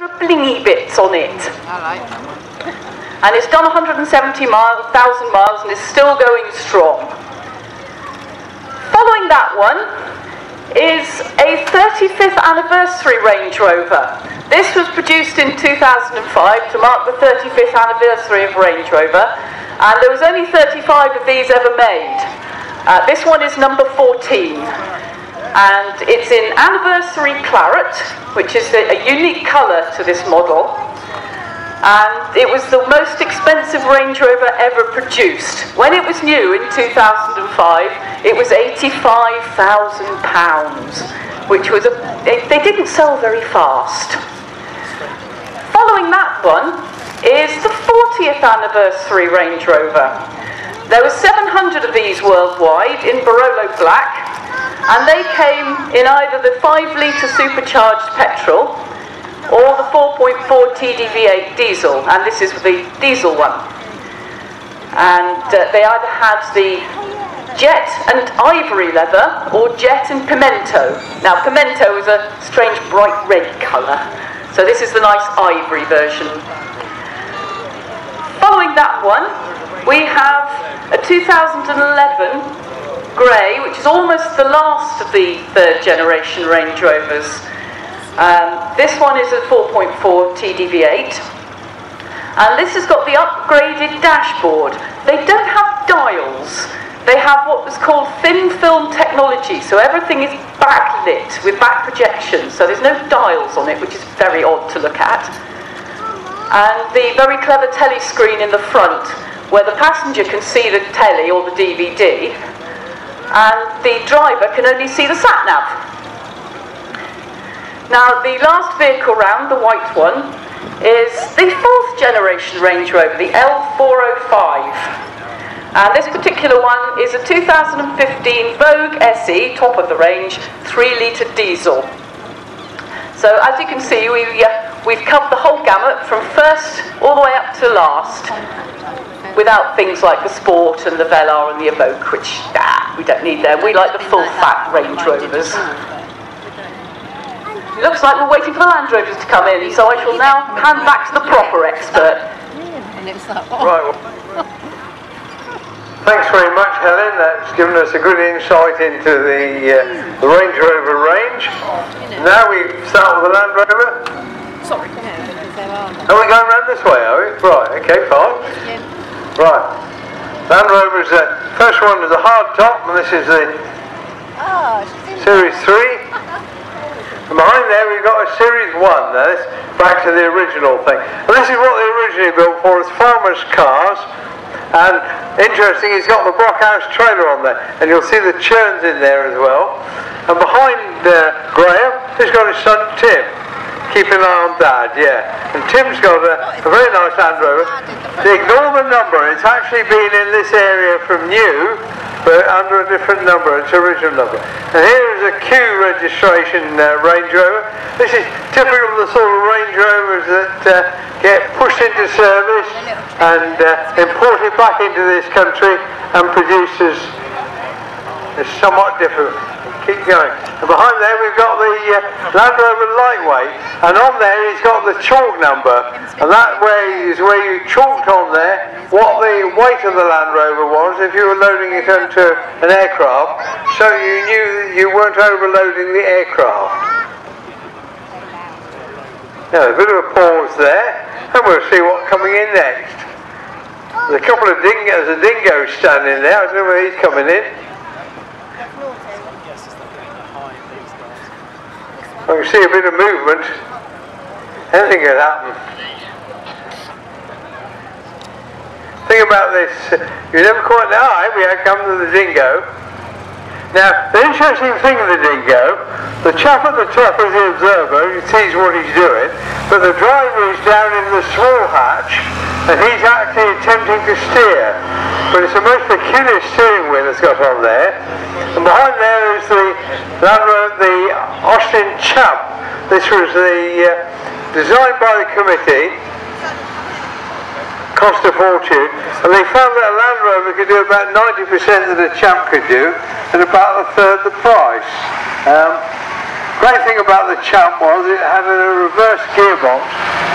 extra blingy bits on it. I like And it's done 170 miles, 1,000 miles and is still going strong. Following that one is a 35th anniversary Range Rover. This was produced in 2005 to mark the 35th anniversary of Range Rover, and there was only 35 of these ever made. Uh, this one is number 14, and it's in anniversary claret, which is a, unique colour to this model and it was the most expensive Range Rover ever produced. When it was new in 2005, it was £85,000, which was a, they didn't sell very fast. Following that one is the 40th anniversary Range Rover. There were 700 of these worldwide in Barolo black, and they came in either the 5 litre supercharged petrol or the 4.4 TDV8 diesel, and this is the diesel one. And uh, they either had the jet and ivory leather or jet and pimento. Now, pimento is a strange bright red colour, so this is the nice ivory version. Following that one, we have a 2011 grey, which is almost the last of the third generation Range Rovers. Um, this one is a 4.4 TDV8. And this has got the upgraded dashboard. They don't have dials. They have what was called thin film technology, so everything is backlit with back projection, so there's no dials on it, which is very odd to look at. And the very clever telescreen in the front, where the passenger can see the telly or the DVD, and the driver can only see the sat nav. Now, the last vehicle round, the white one, is the fourth generation Range Rover, the L405. And this particular one is a 2015 Vogue SE, top of the range, 3 litre diesel. So as you can see, we, uh, we've covered the whole gamut from first all the way up to last, without things like the Sport and the Velar and the Evoque, which ah, we don't need there. We like the full fat Range Rovers. It looks like we're waiting for the Land Rovers to come in, so I shall now hand back to the proper expert. And it's like, Right. Thanks very much, Helen. That's given us a good insight into the, uh, the Range Rover range. Now we start with the Land Rover. sorry. Yeah, because there are Are we going round this way, are we? Right, okay, fine. Right. Land Rover is the first one is a hard top, and this is the Oh, Series 3. And behind there we've got a Series 1, now this back to the original thing. And this is what they originally built for as farmers' cars. And interesting, he's got the Brockhouse trailer on there, and you'll see the churns in there as well. And behind uh, Graham, he's got his son Tim. Keep an eye on Dad, yeah. And Tim's got a, a very nice Land Rover. Ignore the number, it's actually been in this area from new, but under a different number, it's original number. And here is a Q registration uh, Range Rover. This is typical of the sort of Range Rovers that uh, get pushed into service and uh, imported back into this country and produces is somewhat different. Keep going. And behind there we've got the uh, Land Rover Lightweight, and on there he's got the chalk number, and that way is where you chalked on there what the weight of the Land Rover was if you were loading it onto an aircraft, so you knew you weren't overloading the aircraft. Now a bit of a pause there, and we'll see what's coming in next. There's a couple of dingoes, a dingo standing there. I don't know where he's coming in. I can see a bit of movement. Anything could happen. Think about this. You never quite know. We come to the dingo. Now, the interesting thing of the dingo, the chap at the top is the observer, he sees what he's doing, but the driver is down in the small hatch, and he's actually attempting to steer. But it's a most peculiar steering wheel that's got on there. And behind there is the Land Austin Champ. This was the uh, designed by the committee cost a fortune, and they found that a Land Rover could do about 90% that a Champ could do, at about a third the price. Um, Great thing about the Champ was it had a reverse gearbox,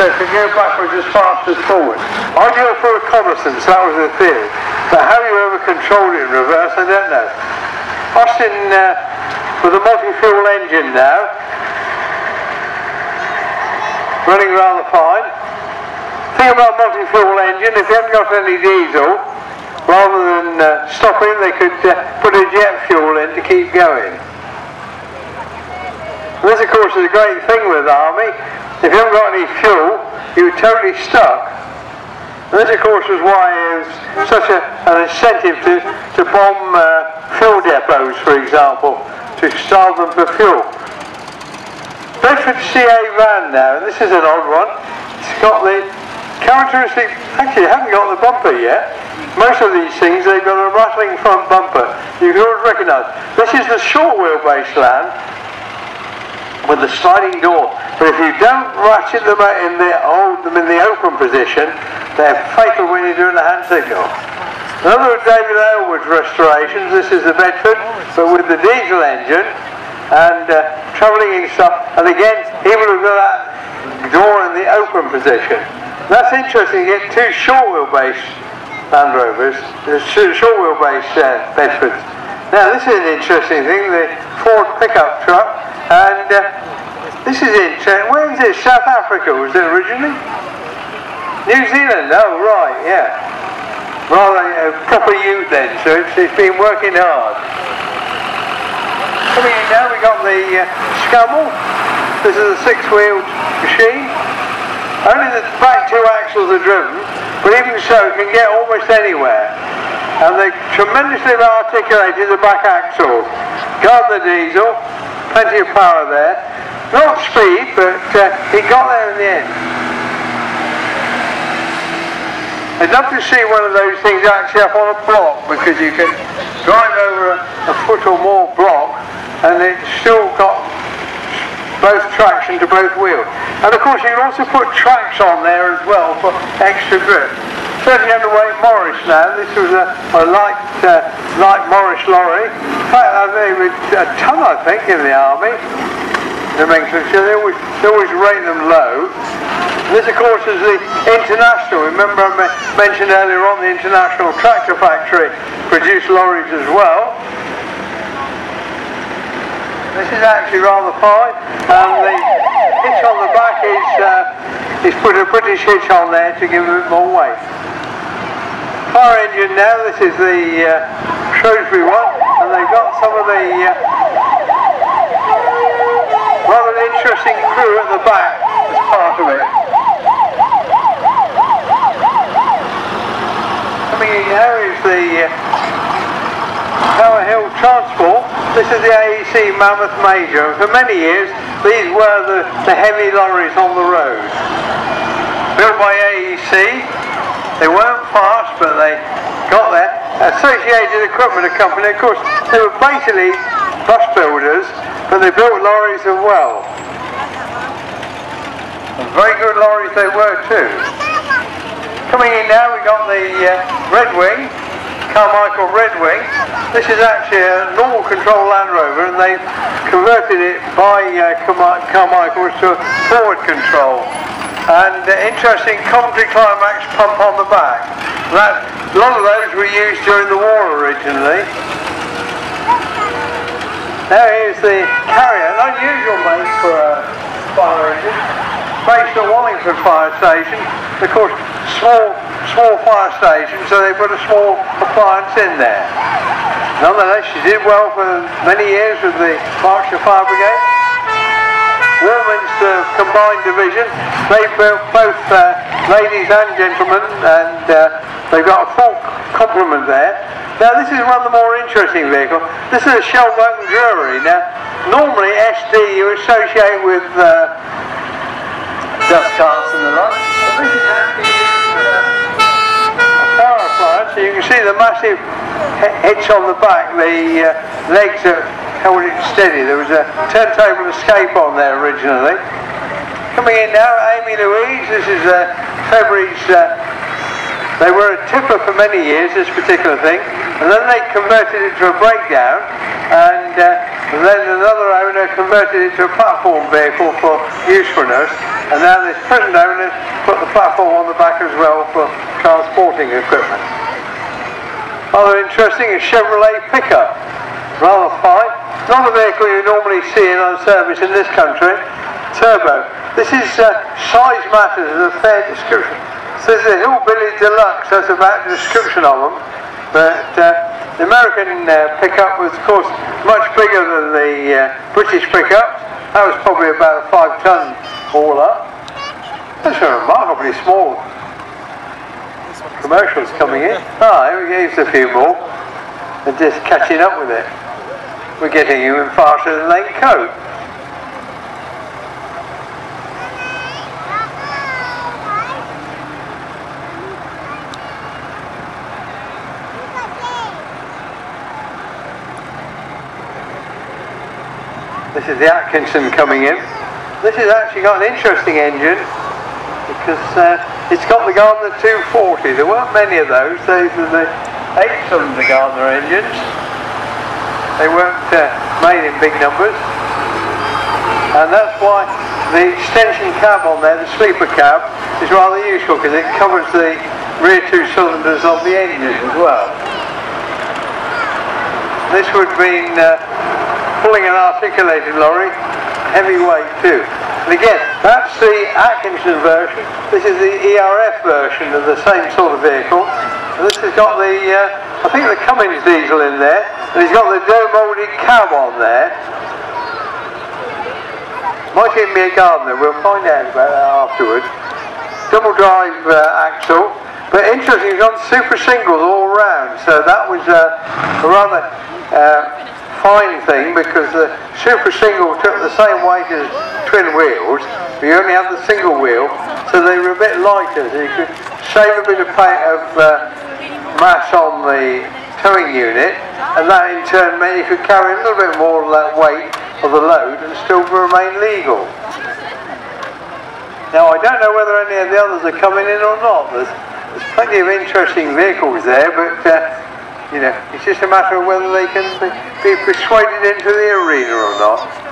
so it could go backwards as fast as forwards. Ideal for reconnaissance, that was the theory. But how you ever controlled it in reverse, I don't know. Austin uh, with a multi-fuel engine now, running rather fine. Thing about multi-fuel engine, if you haven't got any diesel, rather than uh, stopping, they could uh, put a jet fuel in to keep going. This, of course, is a great thing with the Army. If you haven't got any fuel, you're totally stuck. And this, of course, is why it was such a, an incentive to, to bomb uh, fuel depots, for example, to starve them for fuel. Bedford CA van now, and this is an odd one. It's got the characteristic, actually hasn't got the bumper yet. Most of these things, they've got a rattling front bumper. You can always recognise. This is the short wheelbase land, with the sliding door. But if you don't ratchet them out in the hold them in the open position, they're fatal when you're doing a hand signal. Another of David Aylward's restorations, this is the Bedford, but with the diesel engine and uh, travelling in stuff. And again, he would have got that door in the open position. That's interesting, you get two short wheelbase Land Rovers, short wheelbase uh, Bedfords. Now this is an interesting thing, the Ford pickup truck and uh, this is interesting. Where is it? South Africa was it originally? New Zealand. Oh right, yeah. Rather a proper youth then. So it's, it's been working hard. Coming in now, we got the uh, Scammell. This is a six-wheeled machine. Only the back two axles are driven, but even so, it can get almost anywhere. And they tremendously articulated the back axle. Got the diesel, plenty of power there. Not speed, but uh, he got there in the end. I'd love to see one of those things actually up on a block because you can drive over a, a foot or more block and it's still got both traction to both wheels. And of course you can also put tracks on there as well for extra grip. 30 hundredweight Morris now. This was a, a light, uh, light Morris lorry. In fact, they were a ton, I think, in the army. They always, they always rate them low. This, of course, is the International. Remember I mentioned earlier on the International Tractor Factory produced lorries as well. This is actually rather fine, and the hitch on the back is uh, is put a British hitch on there to give it more weight. Fire engine now, this is the uh, Shrewsbury one, and they've got some of the uh, rather interesting crew at the back as part of it. Coming in here is the uh, Tower Hill Transport. This is the AEC Mammoth Major. For many years, these were the, the heavy lorries on the road. Built by AEC. They weren't fast, but they got there. Associated Equipment Company, of course, they were basically bus builders, but they built lorries as well. And very good lorries they were too. Coming in now, we've got the uh, Red Wing. Carmichael Red Wing. This is actually a normal control Land Rover and they've converted it by uh, Carmichael to forward control. And uh, interesting Coventry Climax pump on the back. That, a lot of those were used during the war originally. Now here's the carrier, an unusual make for a fire engine, based at Wallingford Fire Station. Of course, small small fire station, so they put a small appliance in there. Nonetheless, she did well for many years with the Berkshire Fire Brigade. Warminster Combined Division, they built both uh, ladies and gentlemen, and uh, they've got a full complement there. Now this is one of the more interesting vehicles. This is a Shelvoke Drewry. Now, normally SD you associate with uh, dust carts and the like, so you can see the massive hitch on the back, the uh, legs that held it steady. There was a turntable escape on there originally. Coming in now, Amy Louise, this is uh, February's, uh, they were a tipper for many years, this particular thing, and then they converted it to a breakdown, and uh, And then another owner converted it to a platform vehicle for usefulness. And now this present owner put the platform on the back as well for transporting equipment. Other interesting is Chevrolet pickup. Rather fine. Not a vehicle you normally see in on service in this country. Turbo. This is uh, size matters is a fair description. So this is a Hillbilly Deluxe, that's about the description of them. But uh, the American uh, pickup was, of course, much bigger than the uh, British pickup. That was probably about a five ton hauler. That's a remarkably small commercials coming in. Ah, go, here's a few more. They're just catching up with it. We're getting even faster than Lane Coat. This is the Atkinson coming in. This has actually got an interesting engine because uh, it's got the Gardner 240. There weren't many of those. Those are the eight-cylinder Gardner engines. They weren't uh, made in big numbers. And that's why the extension cab on there, the sleeper cab, is rather useful because it covers the rear two cylinders of the engine as well. This would mean uh, pulling an articulated lorry, heavy weight too. And again, that's the Atkinson version. This is the ERF version of the same sort of vehicle. And this has got the, uh, I think the Cummins diesel in there, and it's got the dough molded cab on there. Might even be a Gardner, we'll find out about that afterwards. Double drive uh, axle, but interesting, it's got super singles all round, so that was uh, a rather uh, fine thing because the super single took the same weight as twin wheels, but you only had the single wheel, so they were a bit lighter, so you could shave a bit of, paint of uh, mass on the towing unit, and that in turn meant you could carry a little bit more of that weight of the load and still remain legal. Now I don't know whether any of the others are coming in or not. There's, there's plenty of interesting vehicles there, but uh, you know, it's just a matter of whether they can be, persuaded into the arena or not.